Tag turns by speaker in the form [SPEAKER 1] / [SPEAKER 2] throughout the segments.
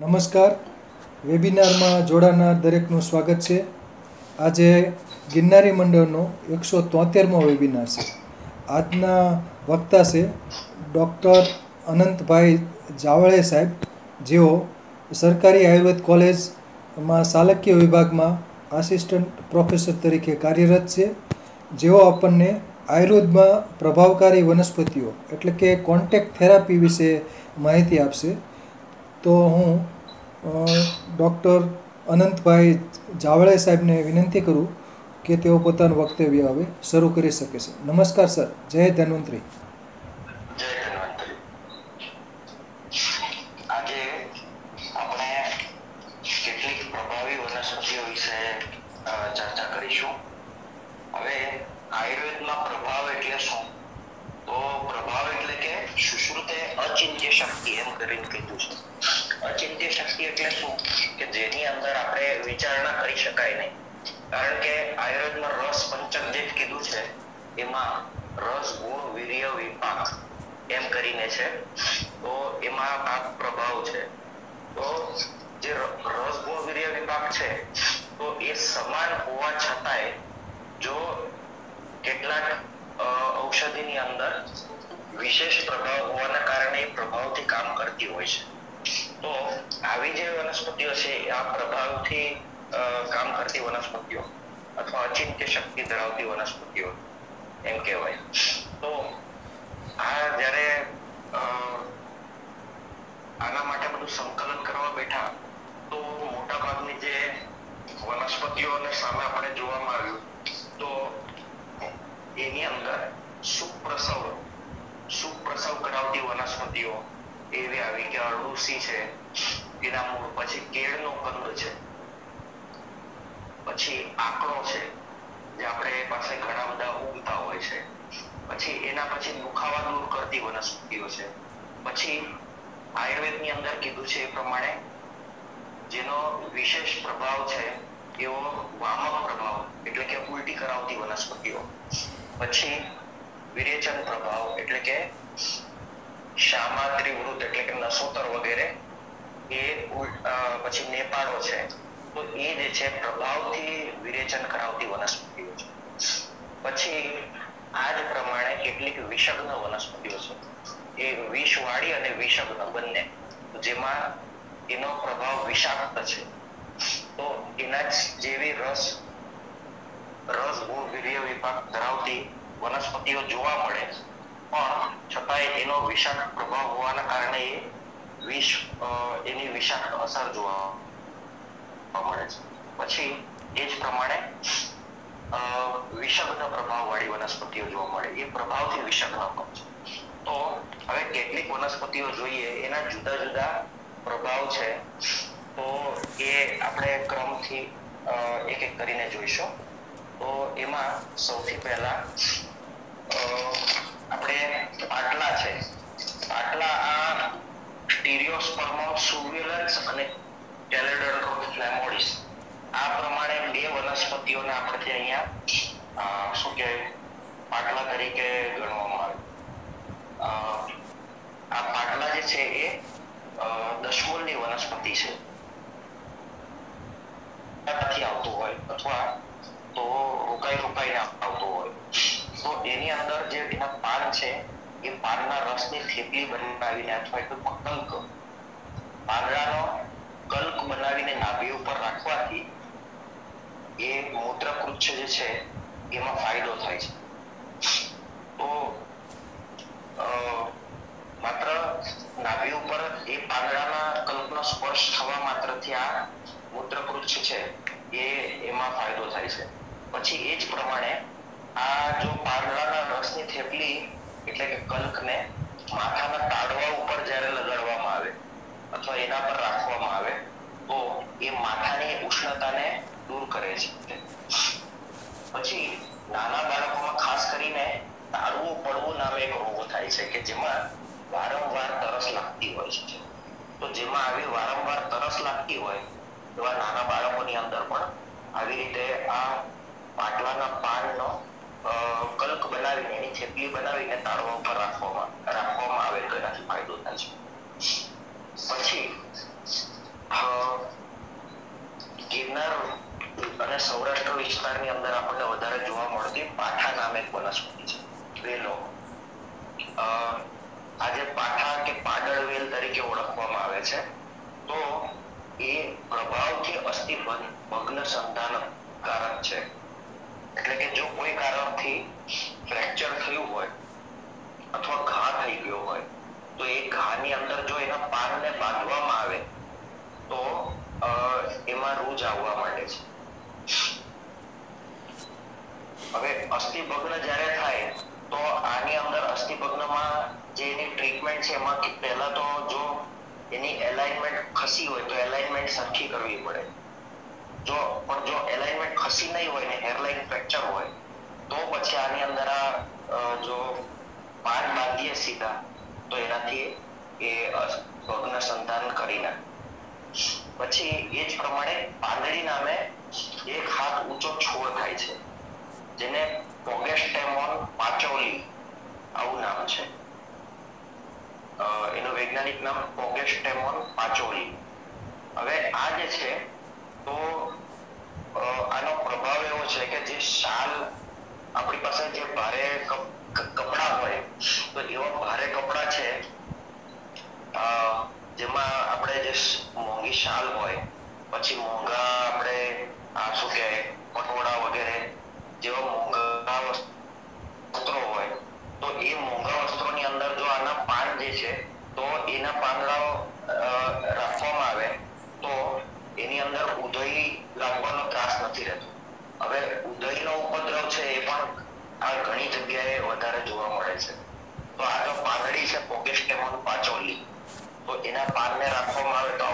[SPEAKER 1] નમસ્કાર. વેબિનારમાં જોડાનાર દરેકનું સ્વાગત છે. આજે ગિરનારી મંડળનો એકસો તોતેરમો વેબિનાર છે. આજના વક્તા છે ડૉક્ટર અનંતભાઈ જાવળે સાહેબ. જેઓ સરકારી આયુર્વેદ કોલેજમાં શાલકીય વિભાગમાં આસિસ્ટન્ટ પ્રોફેસર તરીકે કાર્યરત છે. જેઓ આપણને આયુર્વેદમાં પ્રભાવકારી વનસ્પતિઓ એટલે કે કોન્ટેક્ટ થેરાપી વિશે માહિતી આપશે. તો હું ડૉક્ટર અનંતભાઈ જાવળે સાહેબને વિનંતી કરું કે તેઓ પોતાનું વક્તવ્ય હવે શરૂ કરી શકે છે. નમસ્કાર સર. જય ધન્વંતરી.
[SPEAKER 2] વિપાક એમ કરીને છે. તો એમાં આ પ્રભાવ છે. તો જે રસ ગુણ છે, તો એ સમાન હોવા છતાંય જો કેટલાક ઔષધિની અંદર વિશેષ પ્રભાવ હોવાના કારણે એ પ્રભાવથી કામ કરતી હોય છે. તો આવી જે વનસ્પતિઓ છે આ પ્રભાવથી કામ કરતી વનસ્પતિઓ અથવા અચિંત્ય શક્તિ ધરાવતી વનસ્પતિઓ એમ કહેવાય. તો આ જ્યારે આના માટે બધું સંકલન કરવા બેઠા, તો મોટા ભાગની જે વનસ્પતિઓને સામે આપણે જોવામાં આવ્યું, તો એની અંદર સુપ્રસવ સુપ્રસવ કરાવતી વનસ્પતિઓ એવી આવી કે અળુસી છે, એના મૂળ, પછી કેળનો કંદ છે, પછી આકડો છે, જે આપણે પાસે ઘણા બધા ઉગતા હોય છે. પછી એના પછી દુખાવા દૂર કરતી વનસ્પતિઓ છે પછી આયુર્વેદની અંદર કીધું છે એ પ્રમાણે જેનો વિશેષ પ્રભાવ છે એવો વામક પ્રભાવ, એટલે કે ઉલટી કરાવતી વનસ્પતિઓ. પછી વિરેચન પ્રભાવ, એટલે કે શામાત્રી વૃત એટલે કે નસોતર વગેરે, એ પછી નેપાળો છે. તો એ જે છે પ્રભાવથી વિરેચન કરાવતી વનસ્પતિઓ છે. પછી આ જ પ્રમાણે કેટલીક વિષગ્ન વનસ્પતિઓ છે એ વિષવાળી અને વિષગ્ન બંને. જેમાં એનો પ્રભાવ વિષાક્ત છે. તો એના જેવી રસ રસ વીર્ય વિભાગ ધરાવતી વનસ્પતિઓ જોવા મળે. પણ છતાંય એનો વિષાક્ત પ્રભાવ હોવાના કારણે એ વિષ એની વિષાક્ત અસર જોવા મળે છે. પછી એ જ પ્રમાણે વિષગ્ન પ્રભાવવાળી વનસ્પતિઓ જોવા મળે. એ પ્રભાવથી વિષગ્ન કહું છું તો હવે કેટલીક વનસ્પતિઓ જોઈએ, એના જુદા જુદા પ્રભાવ છે. તો એ આપણે ક્રમથી એક એક કરીને જોઈશું. તો એમાં સૌથી પહેલા આપણે પાટલા છે. પાટલા આ સ્ટીરિયોસ્પર્મો સુવ્યુલન્સ અને ટેલેડોન્ડ્રોન ફ્લેમોડિસ આ પ્રમાણે બે વનસ્પતિઓને આપણે ત્યાં અહીંયા શું કહેવાય, પાટલા તરીકે ગણવામાં આવે. આ પાટલા જે છે એ દશમૂળની વનસ્પતિ છે. નથી આવતું હોય, અથવા તો રોકાઈ રોકાઈને આવતું હોય. તો એની અંદર જે એના પાન છે, એ પાનના રસની થેપલી બનાવીને અથવા એટલે કલ્ક પાંદડાનો કલ્ક બનાવીને નાભી ઉપર રાખવાથી એ મૂત્રકૃચ્છ જે છે, એમાં ફાયદો થાય છે. તો માત્ર નાભી ઉપર એ પાંદડાના કલ્પનો સ્પર્શ થવા માત્રથી આ મૂત્રકૃચ્છ છે, એ એમાં ફાયદો થાય છે. પછી એ જ પ્રમાણે આ જો પાંદડાના રસની થેપલી એટલે કે કલ્કને માથાના તાળવા ઉપર જ્યારે લગાડવામાં આવે, અથવા એના પર રાખવામાં આવે, તો એ માથાની ઉષ્ણતાને દૂર કરે છે પછી નાના બાળકોમાં ખાસ કરીને તાળવું પડવું નામે એક રોગ થાય છે કે જેમાં વારંવાર તરસ લાગતી હોય છે. તો જેમાં આવી વારંવાર તરસ લાગતી હોય એવા નાના બાળકોની અંદર પણ આવી રીતે આ પાટલાના પાનનો કલ્ક બનાવીને, એની થેપલી બનાવીને તાળવા ઉપર રાખવામાં રાખવામાં આવે તો એનાથી ફાયદો થાય છે. પછી વિસ્તારની અંદર આપણને વધારે જોવા મળતી પાઠા નામે એક વનસ્પતિ છે, વેલો. આજે પાઠા કે પાડળ વેલ તરીકે ઓળખવામાં આવે છે, તો એ પ્રભાવથી અસ્થિ ભગ્ન સંધાનકારક છે. એટલે કે જો કોઈ કારણથી ફ્રેક્ચર થયું હોય અથવા ઘા થઈ ગયો હોય, તો એ ઘાની અંદર જો એના પાનને બાંધવામાં આવે, તો એમાં રૂજ આવવા માંડે છે. હવે અસ્થિભગ્ન જ્યારે થાય તો આની અંદર અસ્થિભગ્નમાં જે એની ટ્રીટમેન્ટ છે એમાં પહેલા તો જો એની એલાઇનમેન્ટ ખસી હોય તો એલાઇનમેન્ટ સરખી કરવી પડે. જો પણ જો એલાઇનમેન્ટ ખસી નહીં હોય ને હેરલાઇન ફ્રેક્ચર હોય, તો પછી આની અંદર આ જો પાન બાંધીએ સીધા, તો એનાથી એ ભગ્ન સંધાન કરી નાખે. પછી એ જ પ્રમાણે પાંદડી નામે એક હાથ ઊંચો છોડ થાય છે, જેને પોગેસ્ટેમોન પાચોલી આવું નામ છે. એનું વૈજ્ઞાનિક નામ પોગેસ્ટેમોન પાચોલી. હવે આ જે છે, તો આનો પ્રભાવ એવો છે કે જે શાલ આપણી પાસે જે ભારે કપડા હોય, તો એવા ભારે કપડા છે જેમાં આપણે જે મોંઘી શાલ હોય, પછી મોંઘા આપણે આ શું કહેવાય? પટોળા વગેરે જેવા મોંઘા વસ્ત્રો હોય, તો એ મોંઘા વસ્ત્રોની અંદર જો આના પાન જે છે, તો એના પાંદડાઓ રાખવામાં આવે, તો એની અંદર ઉધઈ લાગવાનો ત્રાસ નથી રહેતો. હવે ઉધઈનો ઉપદ્રવ છે એ પણ આ ઘણી જગ્યાએ વધારે જોવા મળે છે. તો આ જો પાંદડી છે પોકેસ્ટેમોન પાચોલી. તો એના પાનને રાખવામાં આવે તો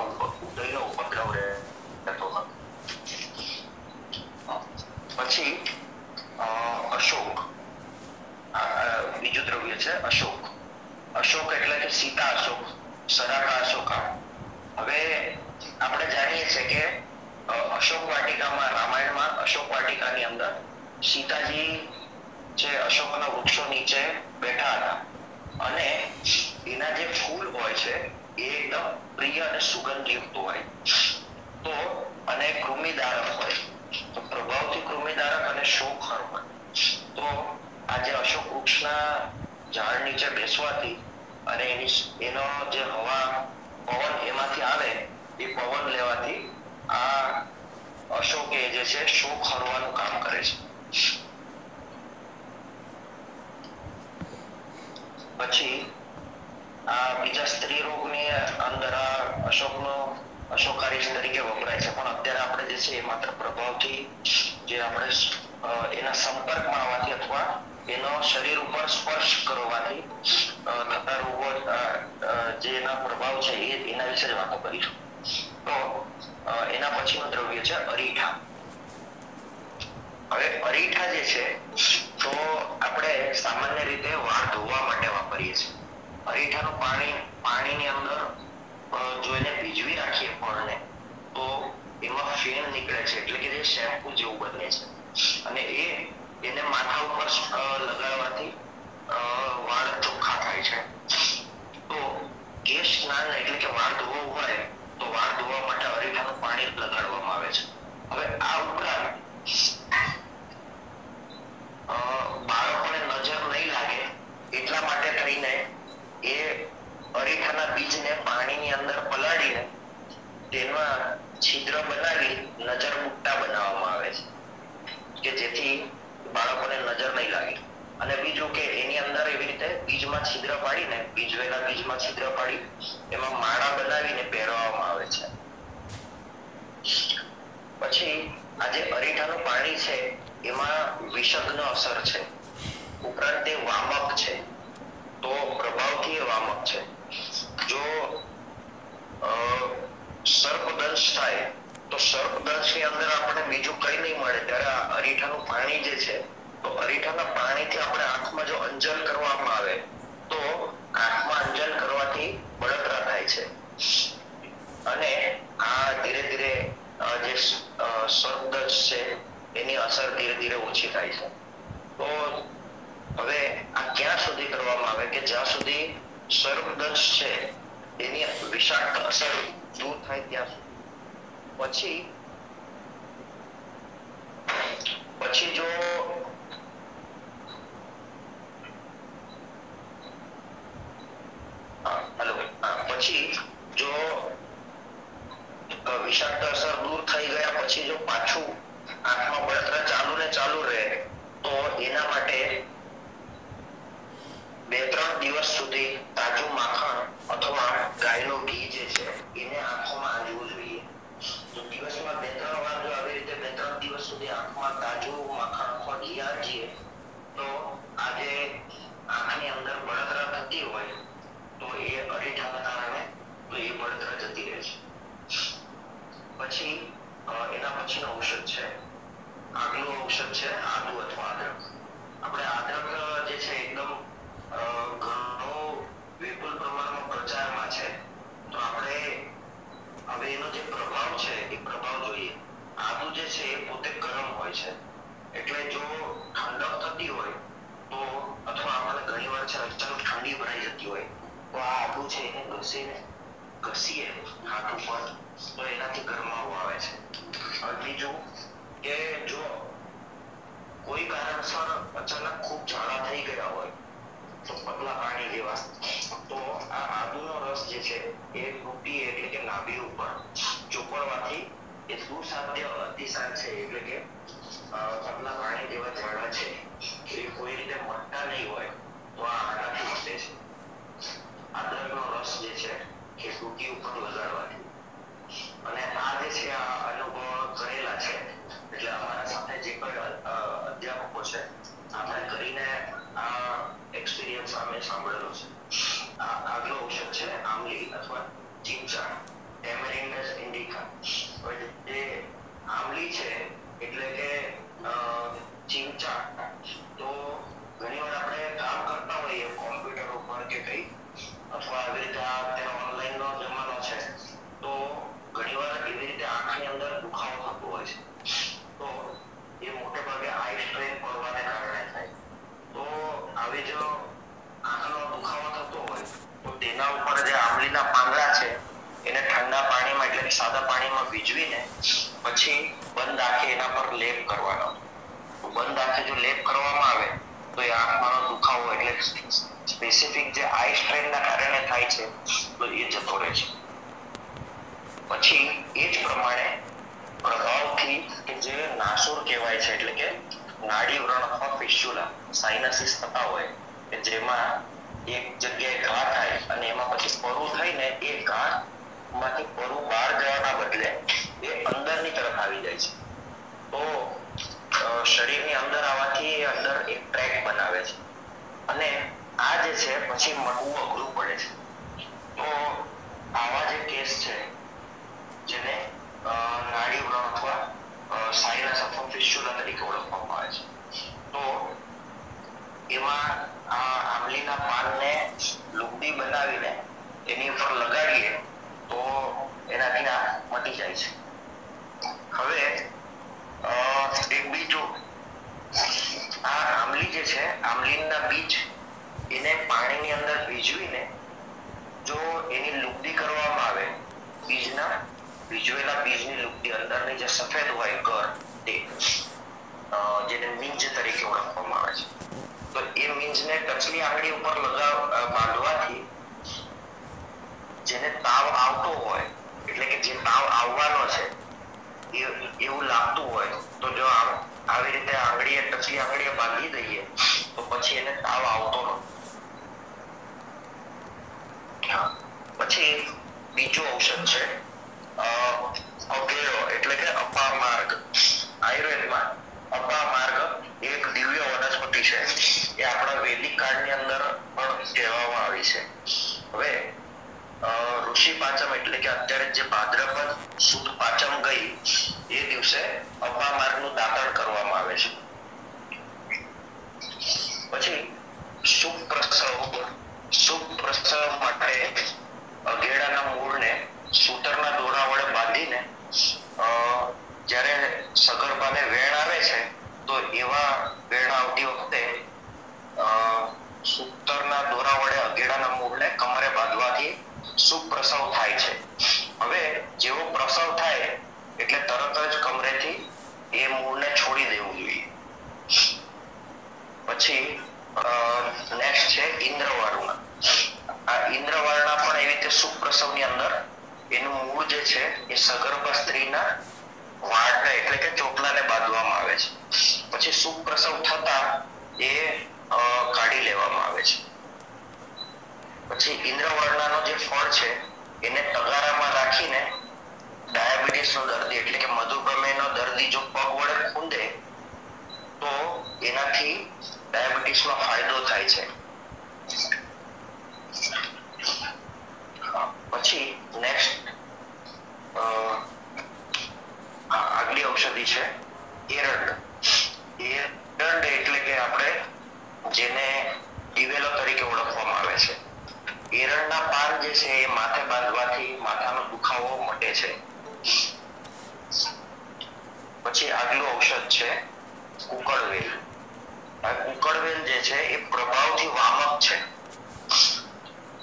[SPEAKER 2] ઉદયનો ઉપદ્રવ રહેતો પછી અશોક બીજું દ્રવ્ય છે અશોક અશોક એટલે કે સીતા અશોક સરાકા અશોકા હવે આપણે જાણીએ છીએ કે અશોક વાટિકામાં રામાયણમાં અશોક વાટિકાની અંદર સીતાજી જે અશોકના વૃક્ષો નીચે બેઠા હતા અને એના જે ફૂલ હોય છે એ એકદમ પ્રિય અને સુગંધયુક્ત હોય તો અને કૃમિદારક હોય તો પ્રભાવથી કૃમિદારક અને શોક હર્મન તો આ જે અશોક વૃક્ષના ઝાડ નીચે બેસવાથી અને એની એનો જે હવા પવન એમાંથી આવે એ પવન લેવાથી આ અશોક એ જે છે શોક હરવાનું કામ કરે છે પછી આ બીજા સ્ત્રી રોગની અંદર આ અશોકનો અશોકારીસ તરીકે વપરાય છે પણ અત્યારે આપણે જે છે એ માત્ર પ્રભાવથી જે આપણે એના સંપર્કમાં આવવાથી અથવા એનો શરીર ઉપર સ્પર્શ કરવાથી થતા રોગો જે પ્રભાવ છે એ એના વિશે જ વાતો કરીશું. તો એના પછીનું દ્રવ્ય છે અરીઠા. હવે અરીઠા જે છે, તો આપણે સામાન્ય રીતે વાળ ધોવા માટે વાપરીએ છીએ. અરીઠાનું પાણી, પાણીની અંદર જો એને ભીજવી રાખીએ ફળને તો એમાં ફેણ નીકળે છે, એટલે કે જે શેમ્પુ જેવું બને છે. અને એ એને માથા ઉપર લગાડવાથી વાળ ચોખ્ખા થાય છે. કેશ સ્નાન એટલે કે વાળ ધોવું હોય, તો વાળ ધોવા માટે અરીઠાનું પાણી લગાડવામાં આવે છે. હવે આ ઉપરાંત બાળકોને નજર નહીં લાગે એટલા માટે કરીને એ અરીઠાના બીજને પાણીની અંદર પલાળીને તેમાં છિદ્ર બનાવી નજર મુક્તા બનાવવામાં આવે છે, કે જેથી બાળકોને નજર નહીં લાગે. અને બીજું કે એની અંદર એવી રીતે બીજમાં છિદ્ર પાડીને બીજવેલા બીજમાં છિદ્ર પાડી, એમાં માળા બનાવીને પહેરવામાં આવે છે. પછી આ જે અરીઠાનું પાણી છે, એમાં વિષગ્ન અસર છે. ઉપરાંત તે વામક છે. તો પ્રભાવથી એ વામક છે. જો સર્પદંશ થાય, તો સર્પદંશની અંદર આપણે બીજું કઈ નહીં મળે. ત્યારે અરીઠાનું પાણી જે છે તો અરીઠાના પાણીથી આપણે આંખમાં જો અંજન કરવામાં આવે, તો આંખમાં અંજન કરવાથી બળતરા થાય છે. અને આ ધીરે ધીરે જે સર્પદંશ છે, એની અસર ધીરે ધીરે ઓછી થાય છે. તો હવે આ ક્યાં સુધી કરવામાં આવે કે જ્યાં સુધી સર્પદંશ છે, એની વિષાક્ત અસર દૂર થાય ત્યાં સુધી. પછી પછી જો હા, પછી જો વિષાક્ત અસર દૂર થઈ ગયા પછી જો પાછું આંખમાં બળતરા ચાલુ ને ચાલુ રહે તો એના માટે બે ત્રણ દિવસ સુધી તાજું માખણ અથવા ગાયનું ઘી જે છે એને આંખોમાં આંજવું જોઈએ. તો દિવસમાં બે ત્રણ વાર જો આવી રીતે બે ત્રણ દિવસ સુધી આંખમાં તાજું માખણ અથવા ઘી આંજીએ તો આજે આંખની અંદર બળતરા થતી હોય તો એ અરીઠાના કારણે તો એ બળતરા જતી રહે છે. પછી એના પછીનો ઔષધ છે. આગલું ઔષધ છે આદુ અથવા અદરક. આપણે અદરક, જે છે, એકદમ ઘણો વિપુલ પ્રમાણમાં પ્રચારમાં છે. તો આપણે હવે એનો જે પ્રભાવ છે, એ પ્રભાવ જોઈએ. આદુ જે છે, એ પોતે ગરમ હોય છે. એટલે જો ઠંડક થતી હોય, તો અથવા આપણે ઘણીવાર છે, અચાનક ઠંડી ભરાઈ જતી હોય તો આ આદુ છે એને ઘસીને ઘસીએ હાથ ઉપર તો એનાથી ગરમાવો આવે છે. અને બીજું કે જો કોઈ કારણસર અચાનક ખૂબ ઝાડા થઈ ગયા હોય તો પતલા પાણી જેવા તો આ આદુનો રસ જે છે એ રૂપી એટલે કે નાભી ઉપર ચોપડવાથી એ સુસાધ્ય અતિસાર છે એટલે કે અ, પતલા પાણી જેવા ઝાડા છે. એ કોઈ રીતે મટતા નહીં હોય તો આ આડાથી મટે છે. અદરકનો રસ જે છે એ ટૂંકી ઉપર લગાડવાથી અને આ જે છે આ અનુભવ કરેલા છે, એટલે અમારા સાથે જે કોઈ અધ્યાપકો છે, આપણે કરીને આ એક્સપિરિયન્સ અમે સાંભળેલો છે. આ આગલો ઓપ્શન છે ભીજવીને પછી બંધ આંખે એના પર લેપ કરવાનો. બંધ આંખે જો લેપ કરવામાં આવે, તો એ આંખમાં દુખાવો એટલે સ્પેસિફિક જે આઈ સ્ટ્રેનના કારણે થાય છે, તો એ જતો રહે છે. પછી એ જ પ્રમાણે પ્રભાવથી કે જે નાસુર કહેવાય છે, એટલે કે નાડી વ્રણ અથવા ફિસ્યુલા સાઇનસિસ થતા હોય, કે જેમાં છે. તો શરીરની અંદર આવવાથી અંદર એક ટ્રેક બનાવે છે. અને આ જે છે, પછી મળવું અઘરું પડે છે. તો, આવા જે કેસ છે, જેને નાડી વ્રણ અથવા સાઇનસ અથવા ફિસ્યુલા તરીકે ઓળખવામાં આવે છે. તો, એમાં આ આંબલીના પાનને લુગડી બનાવીને એની ઉપર લગાડીએ, તો એનાથી આ મટી જાય છે. હવે એક બીજું, આ આંબલી જે છે, આંબલીના બીજ, એને પાણીની અંદર ભીજવીને, જો એની લુગદી કરવામાં આવે, બીજના, ભીજવેલા બીજની લુગદી અંદરની જે સફેદ હોય ઘર, તે જેને મિંજ તરીકે ઓળખવામાં આવે છે. તો એ મિંજને ટચલી આંગળી ઉપર લગાવ બાંધવાથી, જેને તાવ આવતો હોય, એટલે કે જે તાવ આવવાનો છે એવું લાગતું હોય, તો જો આમ આવી રીતે આંગળીએ ટચી આંગળીએ બાંધી દઈએ, તો પછી એને તાવ આવતો નથી પછી બીજું ઔષધ છે અગેરો એટલે કે અપામાર્ગ આયુર્વેદમાં અપા માર્ગ એક દિવ્ય વનસ્પતિ છે. એ આપણા વૈદિક કાળની અંદર પણ કહેવામાં આવી છે. હવે ઋષિ પાંચમ એટલે કે અત્યારે જે ભાદ્રપદ સુદ પાચમ ગઈ, એ દિવસે અપામાર્ગનું દાતણ કરવામાં આવે છે. પછી શુભ પ્રસવ શુભ પ્રસવ માટે અઘેડાના મૂળને સૂતરના દોરા વડે બાંધીને જ્યારે સગર્ભાને વેણ આવે છે, તો એવા વેણ આવતી વખતે સૂતરના દોરા વડે અઘેડાના મૂળને કમરે બાંધવાથી શુભ પ્રસવ થાય છે. હવે જેવો પ્રસવ થાય એટલે તરત જ કમરેથી એ મૂળને છોડી દેવું જોઈએ. પછી નેક્સ્ટ છે ઇન્દ્રવર્ણ આ ઇન્દ્રવર્ણ પણ એવી રીતે સુપ્રસવની અંદર એનું મૂળ જે છે એ સગર્ભ સ્ત્રીના વાળને એટલે કે ચોપલાને બાંધવામાં આવે છે. પછી સુપ્રસવ થતા એ કાઢી લેવામાં આવે છે. પછી ઇન્દ્રવર્ણાનો જે ફળ છે એને તગારામાં રાખીને ડાયાબિટીસ નો દર્દી, એટલે કે મધુપ્રમેહ નો દર્દી જો પગ વડે ખૂંદે, તો એનાથી ડાયાબિટીસ નો ફાયદો થાય છે. પછી નેક્સ્ટ આગલી ઔષધિ છે, એરંડ. એરંડ એટલે કે આપણે જેને દિવેલો તરીકે ઓળખવામાં આવે છે. એરણના પાર જે છે એ માથે બાંધવાથી માથાનો દુખાવો મટે છે. પછી આગલું ઔષધ છે કુકળવેલ આ કુકળવેલ જે છે એ પ્રભાવથી વામક છે.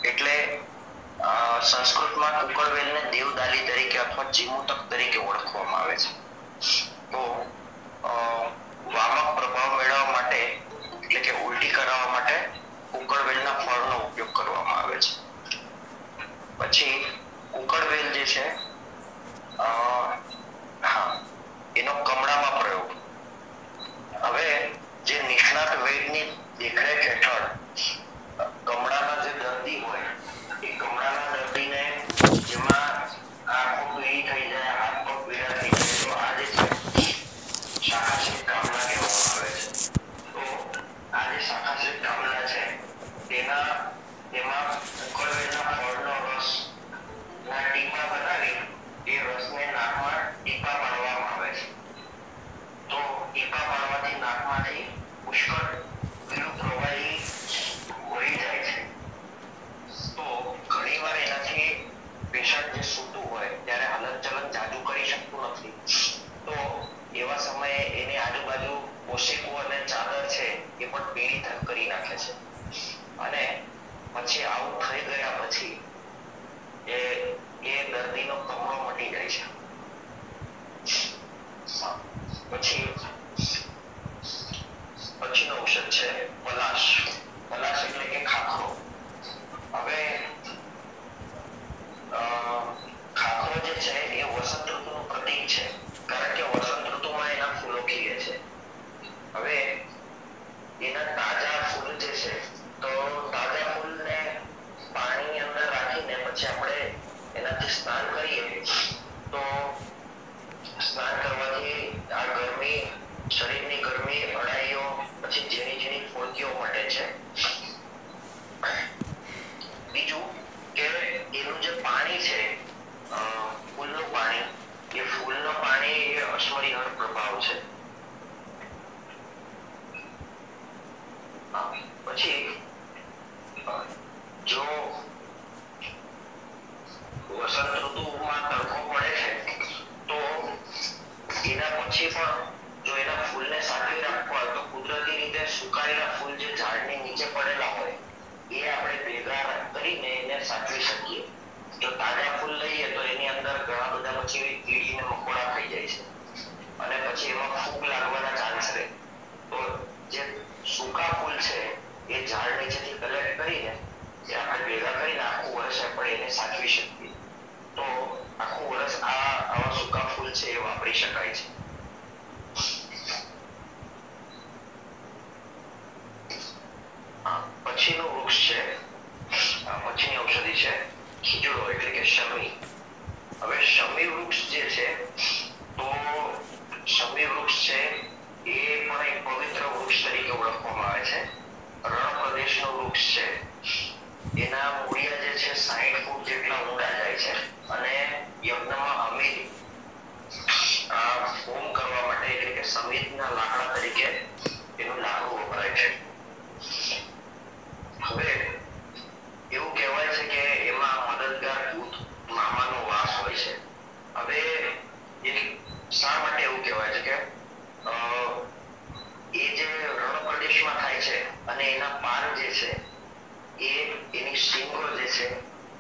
[SPEAKER 2] એટલે સંસ્કૃતમાં કુકળવેલને દેવદાલી તરીકે અથવા જીમુતક તરીકે ઓળખવામાં આવે છે. તો વામક પ્રભાવ મેળવવા માટે, એટલે કે ઉલટી કરાવવા માટે કુકળવેલના ફળનો ઉપયોગ પછી કુકડવેલ જે છે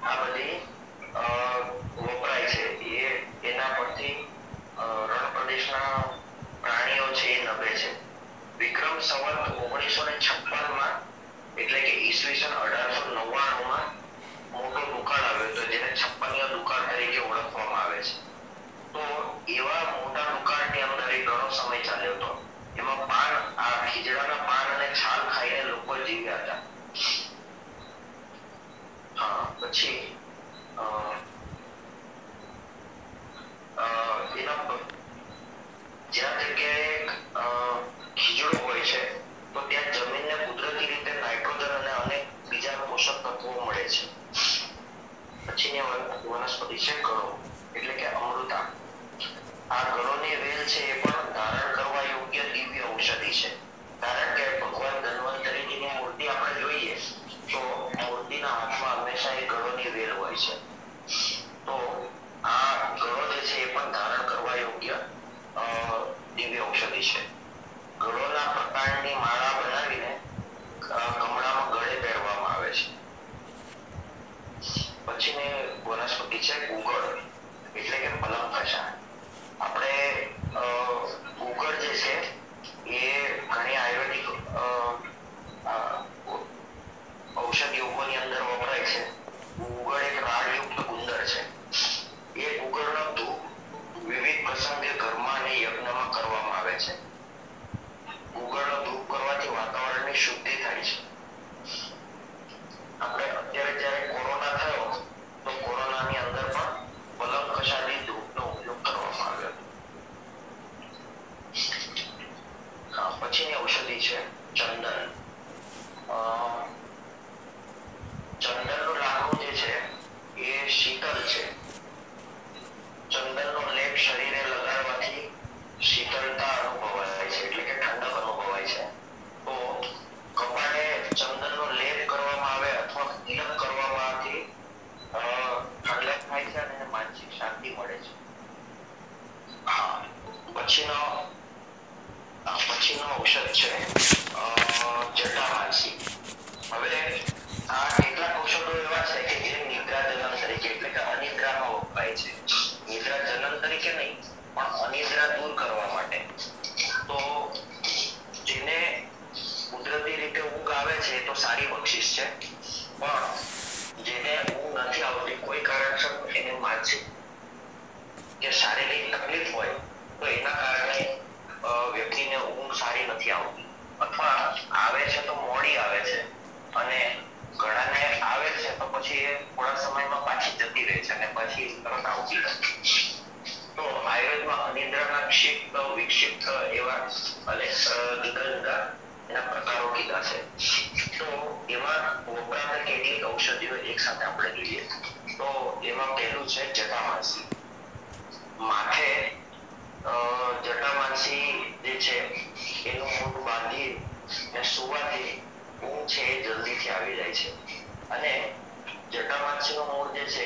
[SPEAKER 2] આ બધી વપરાય છે. એ એના પરથી રણ પ્રદેશના પ્રાણીઓ છે એ નભે છે. વિક્રમ સંવત ઓગણીસો ને છપ્પનમાં એટલે કે ઈસવીસન અઢાર પછીનો ઔષધ છે અ, હવે આ કેટલાક ઔષધો એવા છે કે જે નિદ્રા જનન તરીકે એટલે કે અનિદ્રામાં વપરાય છે. નિદ્રા જનન તરીકે નહીં પણ અનિદ્રા દૂર કરવા માટે. તો જેને કુદરતી રીતે ઊંઘ આવે છે તો સારી બક્ષિસ છે. પણ જેને ઊંઘ નથી આવતી કોઈ કારણસર એને માનસિક કે શારીરિક તકલીફ હોય તો એના કારણે વ્યક્તિને ઊંઘ સારી નથી આવતી. અથવા આવે છે તો મોડી આવે છે. અને ઘણાને આવે છે તો પછી એ થોડા સમયમાં પાછી જતી રહે છે અને પછી તરત આવતી નથી તો આયુર્વેદમાં અનિદ્રાના ક્ષિપ્ત, વિક્ષિપ્ત એવા અને જુદા જુદા એના પ્રકારો કીધા છે. તો એમાં વપરાતા કેટલીક ઔષધિઓ એક સાથે આપણે જોઈએ તો એમાં પહેલું છે જટામાસી. માથે જટામાસી જે છે, એનું મૂળ બાંધી ને સુવાથી ઊંઘ છે એ જલ્દીથી આવી જાય છે. અને જટામાસીનું મૂળ જે છે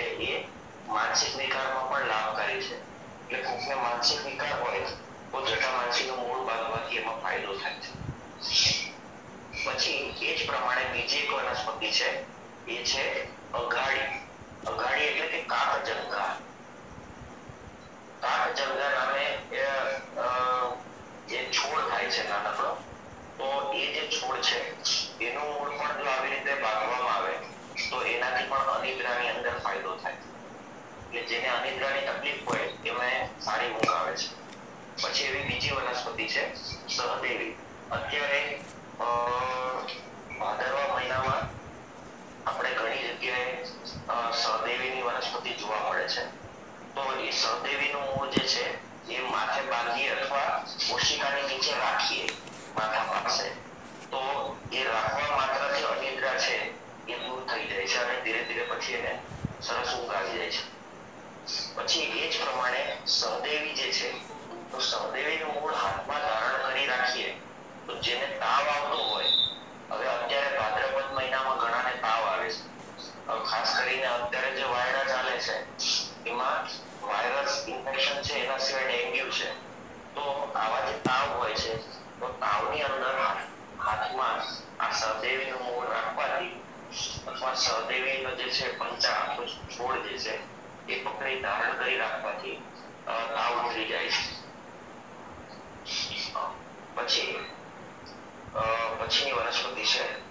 [SPEAKER 2] તાવની અંદર હાથમાં આ સહદેવીનું મૂળ રાખવાથી અથવા સહદેવીનો જે છે પંચા આપણો છોડ જે છે એ પકડી ધારણ કરી રાખવાથી તાવ ઉતરી જાય છે. પછી પછીની વનસ્પતિ છે.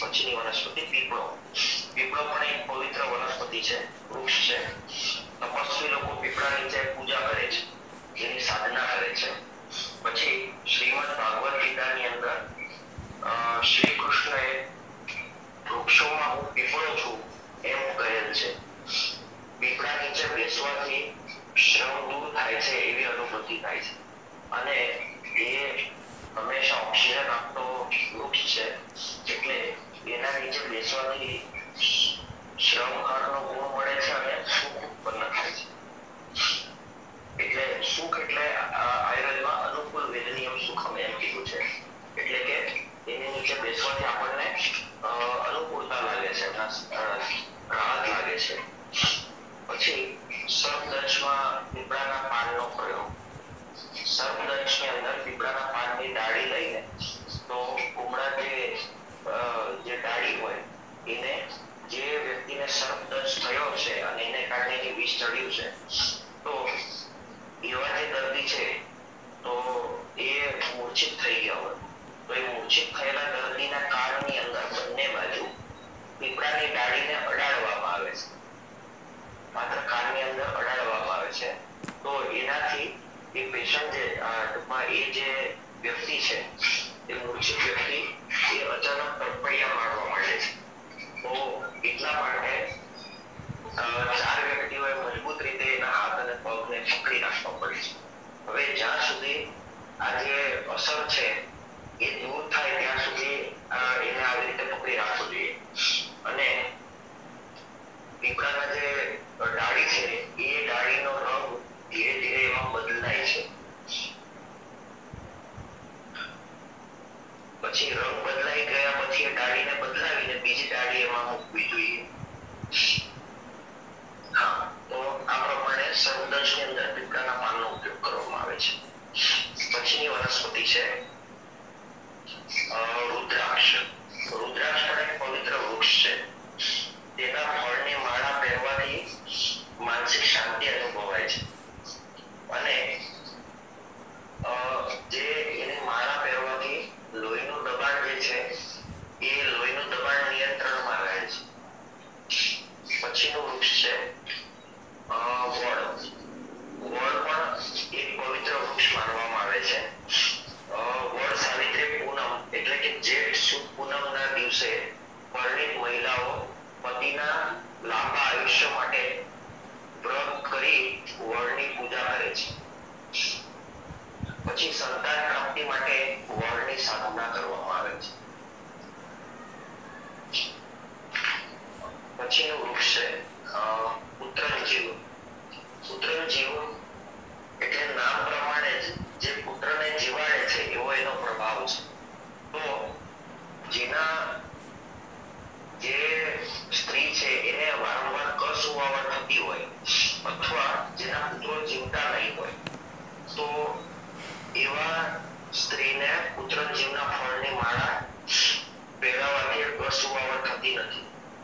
[SPEAKER 2] પછીની વનસ્પતિ પીપળો. પીપળો પણ એક પવિત્ર વનસ્પતિ છે, વૃક્ષ છે. તપસ્વી લોકો પીપળા નીચે પૂજા કરે છે, જેની સાધના કરે છે. પછી શ્રીમદ ભાગવત ગીતાની અંદર શ્રી કૃષ્ણએ વૃક્ષોમાં હું પીપળો છું એમ કહેલ છે. પીપળા નીચે બેસવાથી શ્રમ દૂર થાય છે એવી અનુભૂતિ થાય છે. અને એ હંમેશા ઓક્સિજન આપતો વૃક્ષ છે, એટલે એના નીચે બેસવાથી શ્રમ હારનો ગુણ મળે છે અને સુખ ઉત્પન્ન થાય છે. એટલે સુખ એટલે આયુર્વેદમાં અનુકૂળ વેદનિયમ સુખમ એમ કીધું છે. એટલે કે એની નીચે બેસવાથી આપણને અનુકૂળતા લાગે છે રાહત લાગે છે. પછી સર્પદંશમાં પીપળાના પાનનો પ્રયોગ. સર્પદંશની અંદર પીપળાના પાનની ડાળી લઈને તો ઉમળા જે જે ડાળી હોય, એને જે વ્યક્તિને સર્પ દંશ થયો છે અને એને કારણે જે વિષ ચડ્યું છે, તો એવા જે દર્દી છે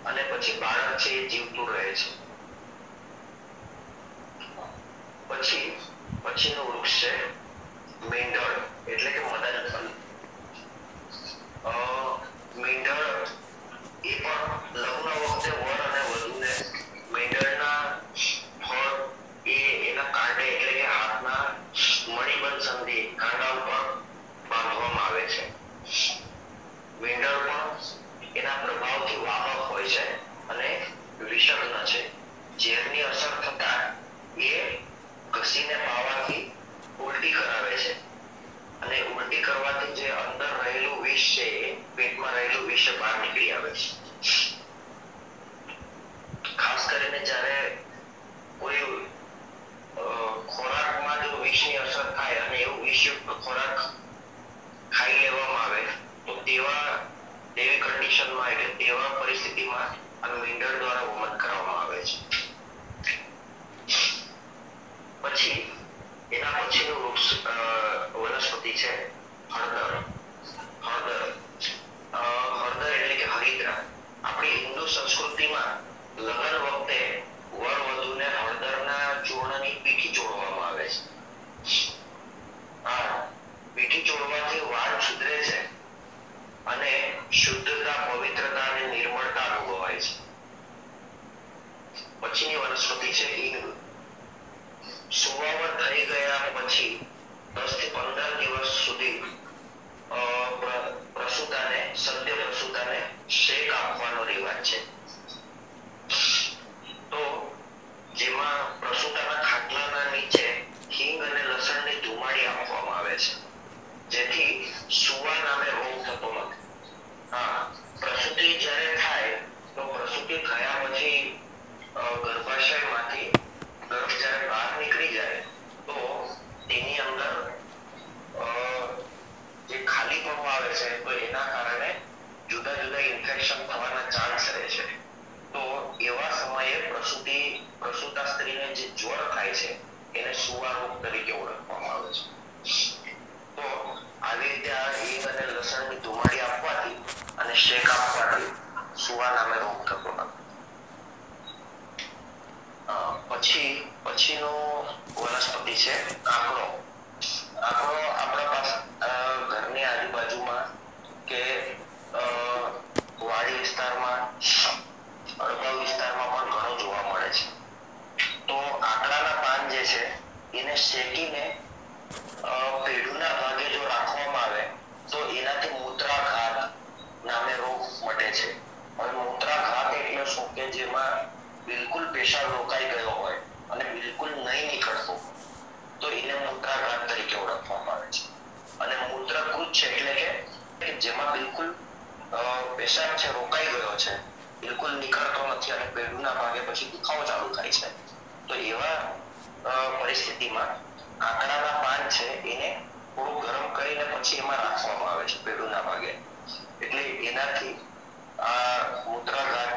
[SPEAKER 2] અને પછી બાળક છે એ જીવતું રહે છે. அடுத்த Gracias.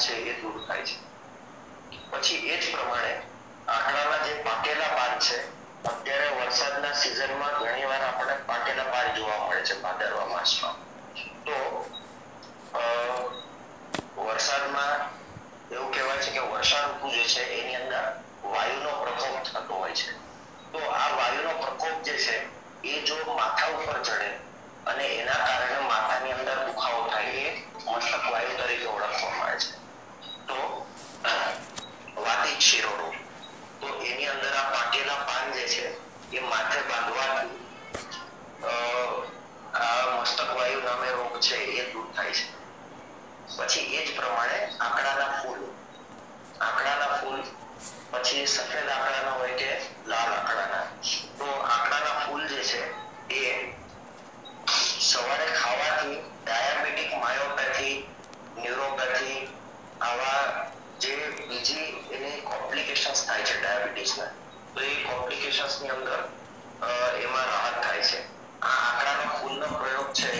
[SPEAKER 2] છે એ દૂર થાય છે. પછી એ જ પ્રમાણે આંકડાના જે પાકેલા પાન છે, અત્યારે વરસાદના સિઝનમાં ઘણીવાર આપણે પાકેલા પાન જોવા મળે છે ભાદરવા માસમાં. તો વરસાદમાં એવું કહેવાય છે કે વર્ષા ઋતુ જે છે એની અંદર વાયુનો પ્રકોપ થતો હોય છે. તો આ વાયુનો પ્રકોપ જે છે એ જો માથા ઉપર ચડે અને એના કારણે માથાની અંદર દુખાવો થાય, એ મસ્તક વાયુ તરીકે ઓળખવામાં વાતી શિરોડો. તો એની અંદર આ પાકેલા પાન જે છે, એ માથે બાંધવાથી આ મસ્તક વાયુ નામે રોગ છે, એ દૂર થાય છે. પછી એ જ પ્રમાણે આંકડાના ફૂલ. આંકડાના ફૂલ, પછી સફેદ આંકડાના હોય કે લાલ આંકડાના. તો આંકડાના ફૂલ જે છે, એ સવારે ખાવાથી ડાયાબિટીક માયોપેથી, ન્યુરોપેથી, આવા જે બીજી એને કોમ્પ્લિકેશન્સ થાય છે ડાયાબિટીસના તો એ કોમ્પ્લિકેશન્સની અંદર એમાં રાહત થાય છે. આ આંકડાનો પૂર્ણ પ્રયોગ છે